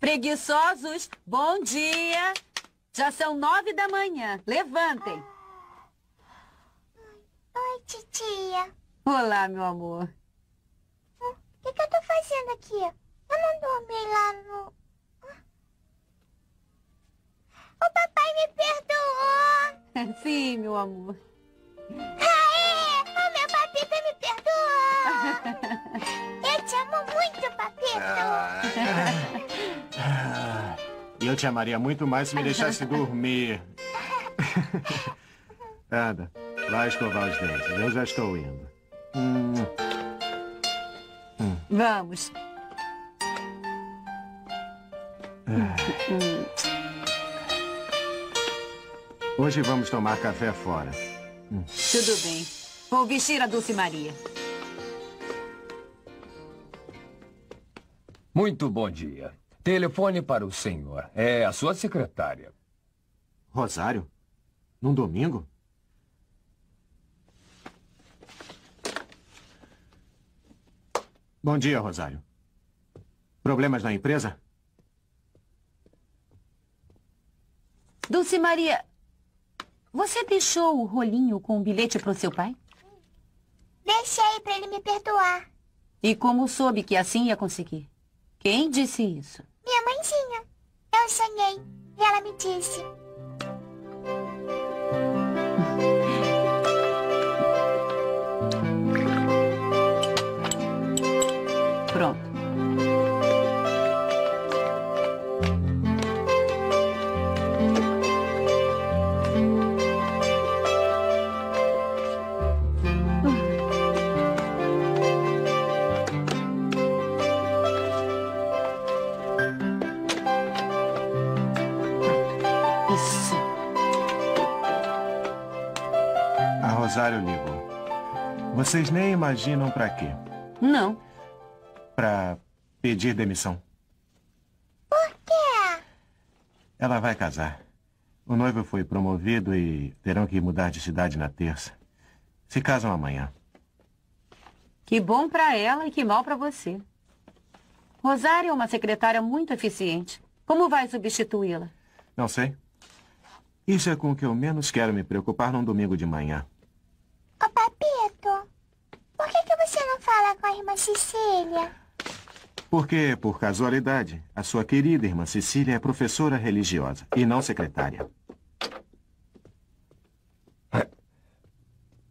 Preguiçosos, bom dia. Já são nove da manhã. Levantem. Oi, titia. Olá, meu amor. O que, que eu tô fazendo aqui? Eu não dormi lá no... O papai me perdoou. Sim, meu amor. Eu te amaria muito mais se me deixasse dormir. Anda, vai escovar os dentes. Eu já estou indo. Hum, Vamos. hoje vamos tomar café fora. Tudo bem. Vou vestir a Dulce Maria. Muito bom dia. Telefone para o senhor. É a sua secretária. Rosário? Num domingo? Bom dia, Rosário. Problemas na empresa? Dulce Maria, você deixou o rolinho com o bilhete para o seu pai? Deixei pra ele me perdoar. E como soube que assim ia conseguir? Quem disse isso? Mãezinha. Eu sonhei e ela me disse. Pronto. A Rosário ligou. Vocês nem imaginam pra quê. Não. Pra pedir demissão. Por quê? Ela vai casar. O noivo foi promovido e terão que mudar de cidade na terça. Se casam amanhã. Que bom para ela e que mal para você. Rosário é uma secretária muito eficiente. Como vai substituí-la? Não sei. Isso é com o que eu menos quero me preocupar num domingo de manhã. Ô, Papito, por que, que você não fala com a irmã Cecília? Porque, por casualidade, a sua querida irmã Cecília é professora religiosa e não secretária.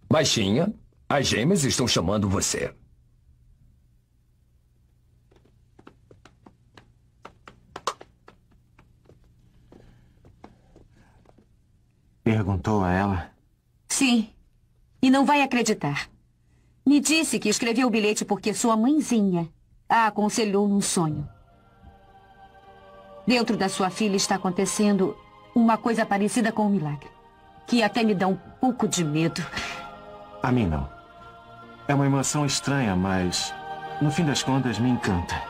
Baixinha, as gêmeas estão chamando você. Perguntou a ela. Sim. E não vai acreditar. Me disse que escreveu o bilhete porque sua mãezinha a aconselhou num sonho. Dentro da sua filha está acontecendo uma coisa parecida com um milagre. Que até me dá um pouco de medo. A mim não. É uma emoção estranha, mas no fim das contas me encanta.